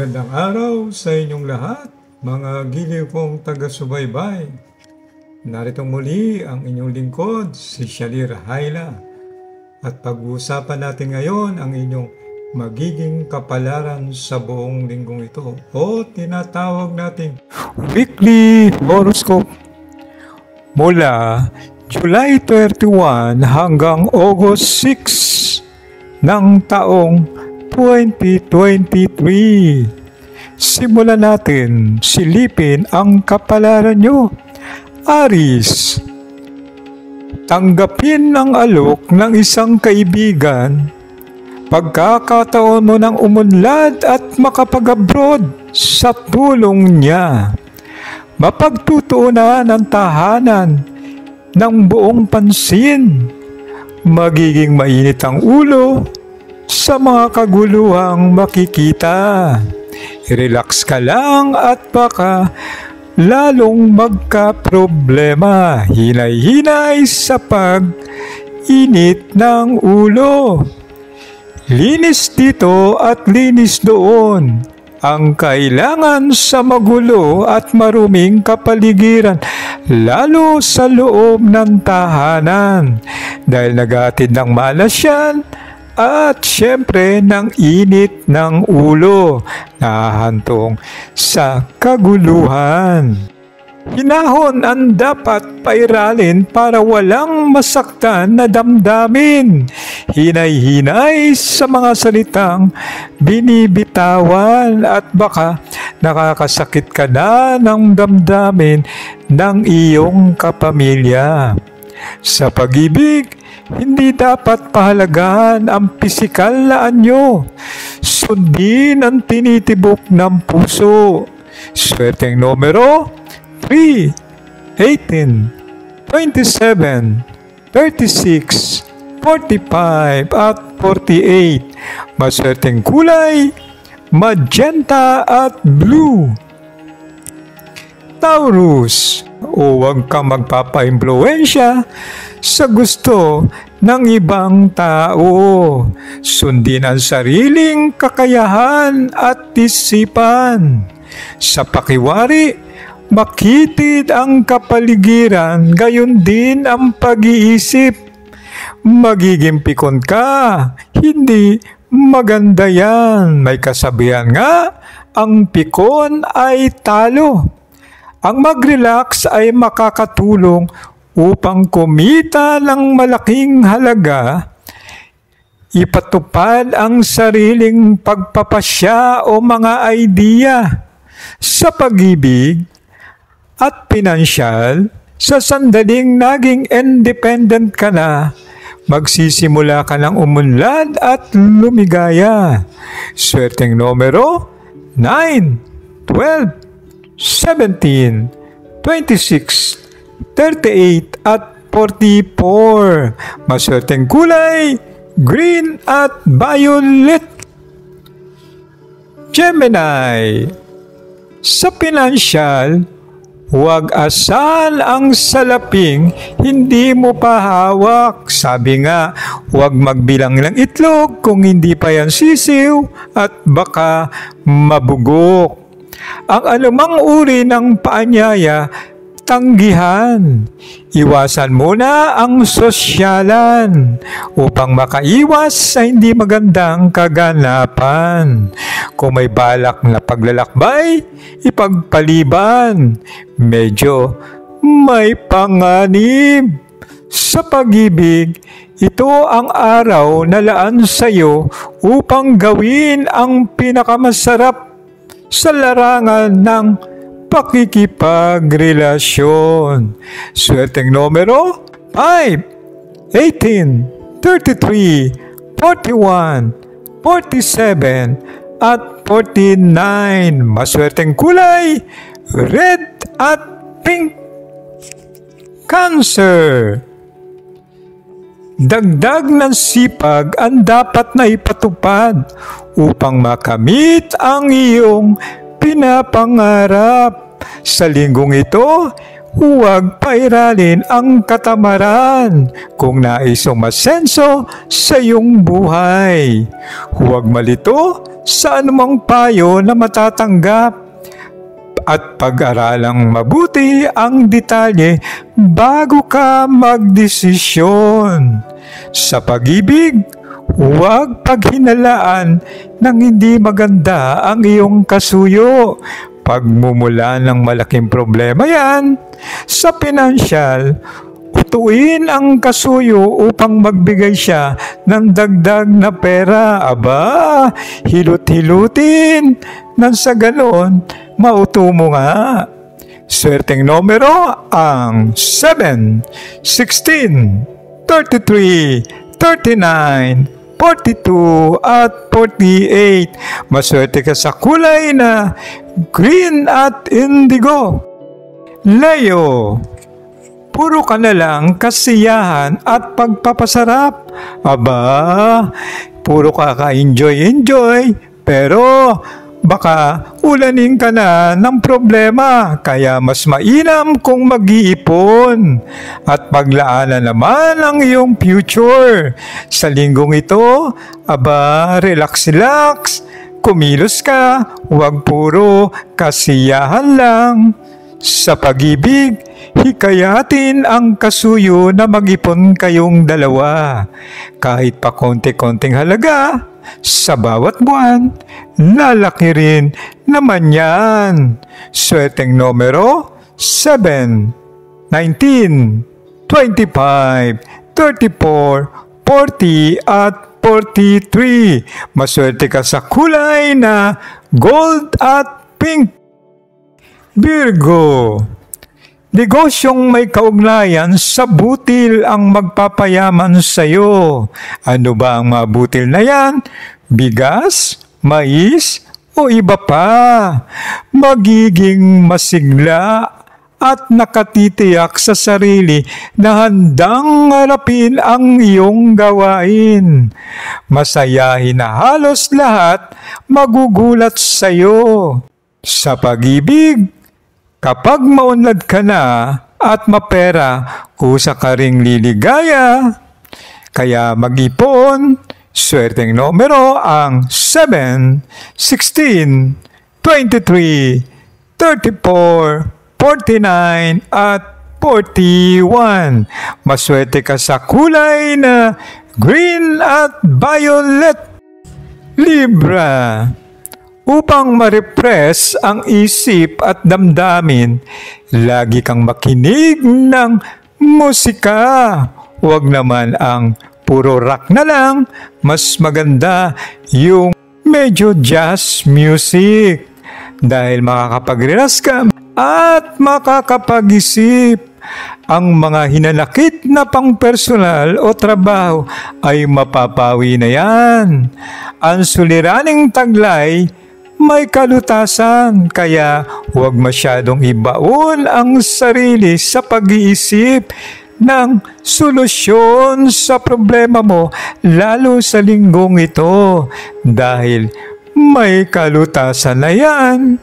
Magandang araw sa inyong lahat, mga giliw kong taga-subaybay. Narito muli ang inyong lingkod, si Shalir Haila. At pag-uusapan natin ngayon ang inyong magiging kapalaran sa buong linggong ito o tinatawag nating Weekly Horoscope mula July 31 hanggang August 6 ng taong 2023. Simulan natin silipin ang kapalaran nyo. Aris, tanggapin ng alok ng isang kaibigan pagkakataon mo ng umunlad at makapag-abroad sa tulong niya. Mapagtutuunan ang tahanan ng buong pansin. Magiging mainit ang ulo sa mga kaguluhang makikita. Relax ka lang at baka lalong magka-problema. Hinay-hinay sa pag-init ng ulo. Linis dito at linis doon. Ang kailangan sa magulo at maruming kapaligiran, lalo sa loob ng tahanan. Dahil nagatid ng malas yan, at syempre ng init ng ulo nahahantong sa kaguluhan. Hinahon ang dapat pairalin para walang masaktan na damdamin. Hinay-hinay sa mga salitang binibitawan at baka nakakasakit ka na ng damdamin ng iyong kapamilya. Sa pag-ibig, hindi dapat pahalagahan ang pisikal na anyo. Sundin ang tinitibok ng puso. Swerteng numero 3, 18, 27, 36, 45 at 48. Maswerteng kulay, magenta at blue. Taurus, huwag kang magpapa-impluensya sa gusto ng ibang tao. Sundin ang sariling kakayahan at isipan. Sa pakiwari, makitid ang kapaligiran, gayon din ang pag-iisip. Magiging pikon ka, hindi maganda yan. May kasabihan nga, ang pikon ay talo. Ang mag-relax ay makakatulong upang kumita ng malaking halaga, ipatupad ang sariling pagpapasya o mga idea sa pag-ibig at pinansyal sa sandaling naging independent ka na, magsisimula ka ng umunlad at lumigaya. Swerteng numero 9, 12, 17, 26, 38 at 44. Maswerteng kulay, green at violet. Gemini, sa pinansyal, huwag asal ang salaping hindi mo pa hawak. Sabi nga, huwag magbilang ng itlog kung hindi pa yan sisiw at baka mabugok. Ang anumang uri ng paanyaya, tanggihan. Iwasan muna ang sosyalan upang makaiwas sa hindi magandang kaganapan. Kung may balak na paglalakbay, ipagpaliban. Medyo may panganib. Sa pag-ibig, ito ang araw na laan sa iyo upang gawin ang pinakamasarap sa larangan ng pakikipagrelasyon. Swerteng numero 5, 18, 33, 41, 47, at 49. Maswerteng kulay, red at pink. Cancer. Dagdag ng sipag ang dapat na ipatupad upang makamit ang iyong pinapangarap. Sa linggong ito, huwag pairalin ang katamaran kung nais umasenso sa iyong buhay. Huwag malito sa anumang payo na matatanggap at pag-aralang mabuti ang detalye bago ka magdesisyon. Sa pag-ibig, huwag paghinalaan ng hindi maganda ang iyong kasuyo pagmumula ng malaking problema yan sa pinansyal, utuin ang kasuyo upang magbigay siya ng dagdag na pera. Aba, hilot-hilutin nang sa ganon, mauto mo nga. Swerteng numero ang 7, 16, 33, 39, 42 at 48. Maswerte ka sa kulay na green at indigo. Leo, puro ka na lang kasiyahan at pagpapasarap. Aba, puro ka ka-enjoy-enjoy, pero baka ulanin ka na ng problema kaya mas mainam kung mag-iipon at paglaanan naman ang iyong future. Sa linggong ito, aba, relax-relax, kumilos ka, huwag puro kasiyahan lang. Sa pag-ibig, hikayatin ang kasuyo na mag-ipon kayong dalawa. Kahit pa konti-konting halaga, sa bawat buwan, lalaki rin naman yan. Swerteng numero 7, 19, 25, 34, 40 at 43. Maswerte ka sa kulay na gold at pink. Virgo, Negosyong may kaugnayan sa butil ang magpapayaman sa iyo. Ano ba ang mabutil na yan? Bigas? Mais? O iba pa? Magiging masigla at nakatitiyak sa sarili na handang harapin ang iyong gawain. Masayahin na halos lahat magugulat sa iyo. Sa pag-ibig, Kapag maunlad ka na at mapera, kusa ka ring liligaya. Kaya mag-ipon, swerteng numero ang 7, 16, 23, 34, 49 at 41. Maswerte ka sa kulay na green at violet. Libra Upang ma-repress ang isip at damdamin, lagi kang makinig ng musika. Huwag naman ang puro rock na lang, mas maganda yung medyo jazz music dahil makakapag-relax ka at makakapag-isip. Ang mga hinanakit na pang-personal o trabaho ay mapapawi na yan. Ang suliraning taglay may kalutasan kaya huwag masyadong ibaon ang sarili sa pag-iisip ng solusyon sa problema mo lalo sa linggong ito dahil may kalutasan na yan.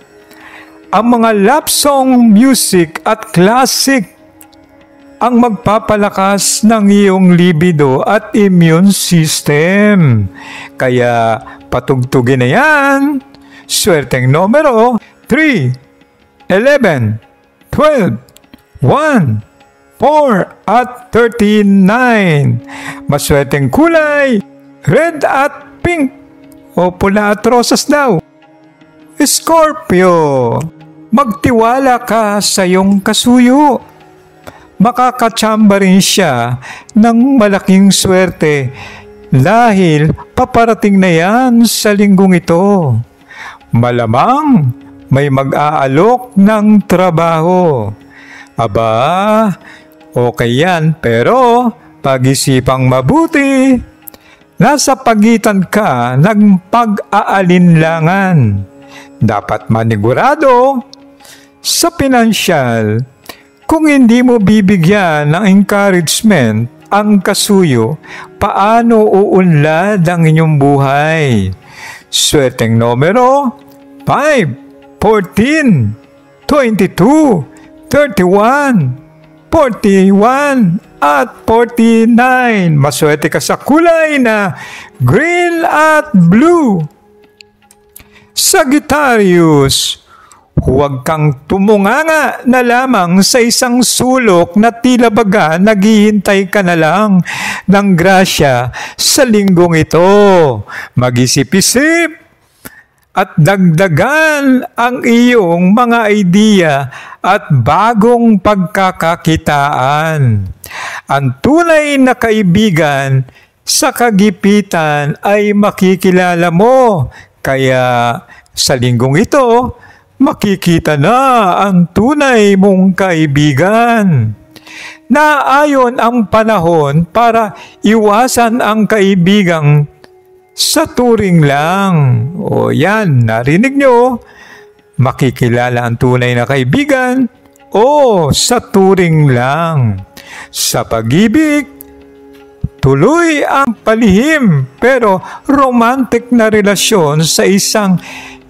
Ang mga love song music at classic ang magpapalakas ng iyong libido at immune system. Kaya patugtugin na yan Swerteng numero 3, 11, 12, 1, 4 at 39. Maswerteng kulay, red at pink o pula at rosas daw. Scorpio, magtiwala ka sa iyong kasuyo. Makakatsamba rin siya ng malaking swerte dahil paparating na yan sa linggong ito. Malamang may mag-aalok ng trabaho. Aba, okay yan pero pag-isipang mabuti. Nasa pagitan ka ng pag-aalinlangan. Dapat manigurado sa pinansyal kung hindi mo bibigyan ng encouragement ang kasuyo, paano uunlad ang inyong buhay? Swerteng numero 5, 14, 22, 31, 41, at 49. Maswerte ka sa kulay na green at blue. Sagittarius, huwag kang tumunganga na lamang sa isang sulok na tila baga naghihintay ka na lang ng grasya sa linggong ito. Mag-isip-isip at dagdagan ang iyong mga idea at bagong pagkakakitaan. Ang tunay na kaibigan sa kagipitan ay makikilala mo kaya sa linggong ito, makikita na ang tunay mong kaibigan. Naayon ang panahon para iwasan ang kaibigang sa turing lang. O yan, narinig nyo, makikilala ang tunay na kaibigan o sa turing lang. Sa pag-ibig, Tuloy ang palihim pero romantic na relasyon sa isang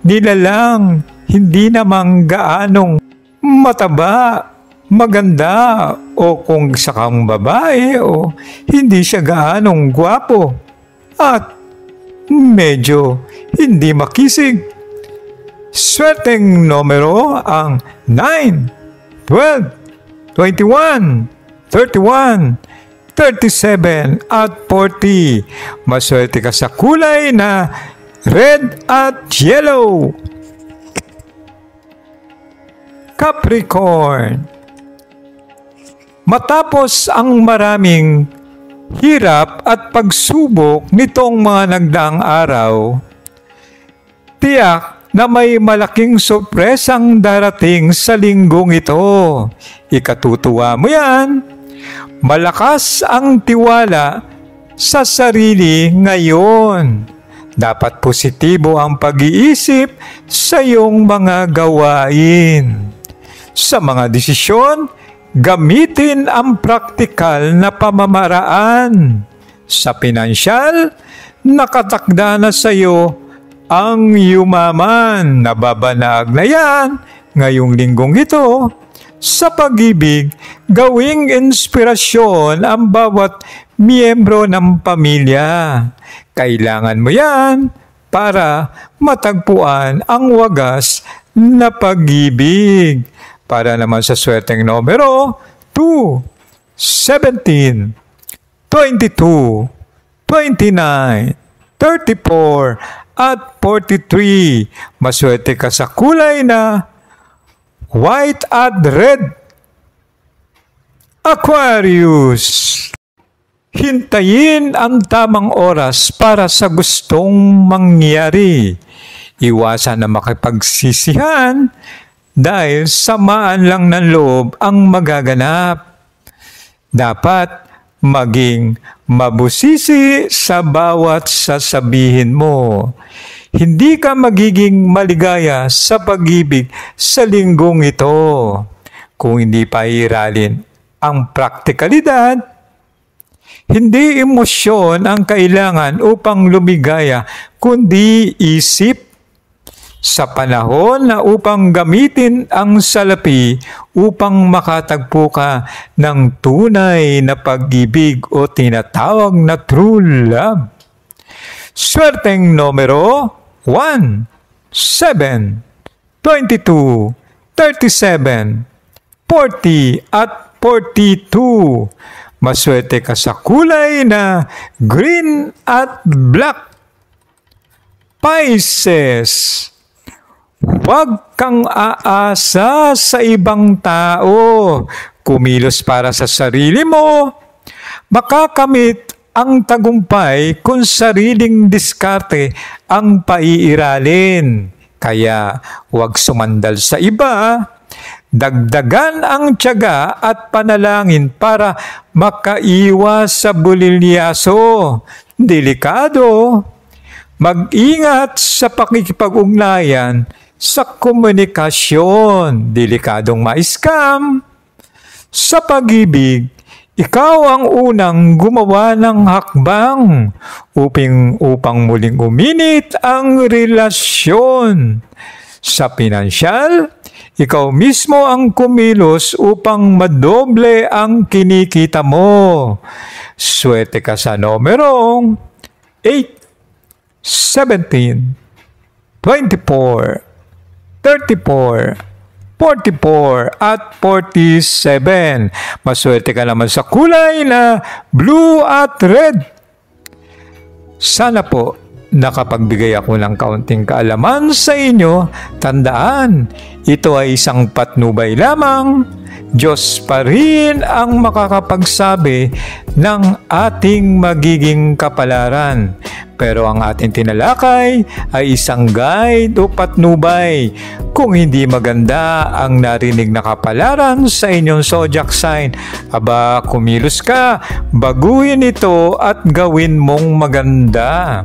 nilalang hindi namang gaanong mataba, maganda o kung sakang babae o hindi siya gaanong gwapo at medyo hindi makisig. Swerteng numero ang 9, 12, 21, 31, 37 at 40. Maswerte ka sa kulay na red at yellow. Capricorn Matapos ang maraming hirap at pagsubok nitong mga nagdaang araw, tiyak na may malaking sorpresang darating sa linggong ito. Ikatutuwa mo yan Malakas ang tiwala sa sarili ngayon. Dapat positibo ang pag-iisip sa iyong mga gawain. Sa mga desisyon, gamitin ang praktikal na pamamaraan. Sa pinansyal, nakatakda na sa iyo ang yumaman. Nababanag na yan ngayong linggong ito sa pag-ibig, gawing inspirasyon ang bawat miyembro ng pamilya. Kailangan mo yan para matagpuan ang wagas na pag-ibig. Para naman sa swerteng numero 2, 17, 22, 29, 34, at 43. Maswerte ka sa kulay na white at red. Aquarius. Hintayin ang tamang oras para sa gustong mangyari. Iwasan na makipagsisihan dahil samaan lang ng loob ang magaganap. Dapat maging mabusisi sa bawat sasabihin mo hindi ka magiging maligaya sa pag-ibig sa linggong ito kung hindi pa iralin ang praktikalidad. Hindi emosyon ang kailangan upang lumigaya, kundi isip sa panahon na upang gamitin ang salapi upang makatagpo ka ng tunay na pag-ibig o tinatawag na true love. Swerteng numero 1, 7, 22, 37, 40 at 42. Maswerte ka sa kulay na green at black. Pisces, huwag kang aasa sa ibang tao. Kumilos para sa sarili mo. Makakamit ang tagumpay kung sariling diskarte ang paiiralin. Kaya huwag sumandal sa iba, dagdagan ang tiyaga at panalangin para makaiwas sa bulilyaso. Delikado. Mag-ingat sa pakikipag-ugnayan sa komunikasyon. Delikadong ma-scam. Sa pag-ibig, ikaw ang unang gumawa ng hakbang uping, upang muling uminit ang relasyon. Sa pinansyal, ikaw mismo ang kumilos upang madoble ang kinikita mo. Swerte ka sa numerong 8, 17, 24, 34, 44 at 47. Maswerte ka naman sa kulay na blue at red. Sana po nakapagbigay ako ng kaunting kaalaman sa inyo, tandaan, ito ay isang patnubay lamang. Diyos pa rin ang makakapagsabi ng ating magiging kapalaran. Pero ang ating tinalakay ay isang guide o patnubay. Kung hindi maganda ang narinig na kapalaran sa inyong zodiac sign, aba kumilos ka, baguhin ito at gawin mong maganda.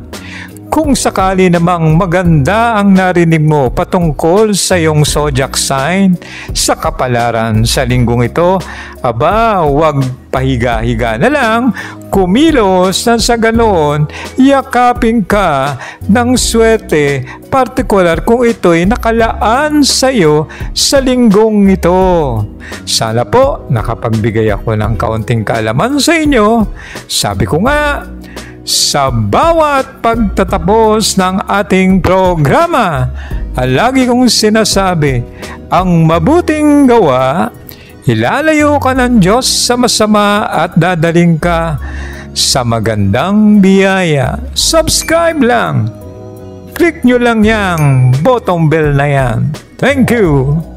Kung sakali namang maganda ang narinig mo patungkol sa iyong zodiac sign sa kapalaran sa linggong ito, aba huwag pahiga-higa na lang, kumilos na sa ganoon, yakapin ka ng swerte, partikular kung ito'y nakalaan sa iyo sa linggong ito. Sana po nakapagbigay ako ng kaunting kaalaman sa inyo. Sabi ko nga, sa bawat pagtatapos ng ating programa. Lagi kong sinasabi, ang mabuting gawa, ilalayo ka ng Diyos sa masama at dadaling ka sa magandang biyaya. Subscribe lang. Click nyo lang yang bottom bell na yan. Thank you.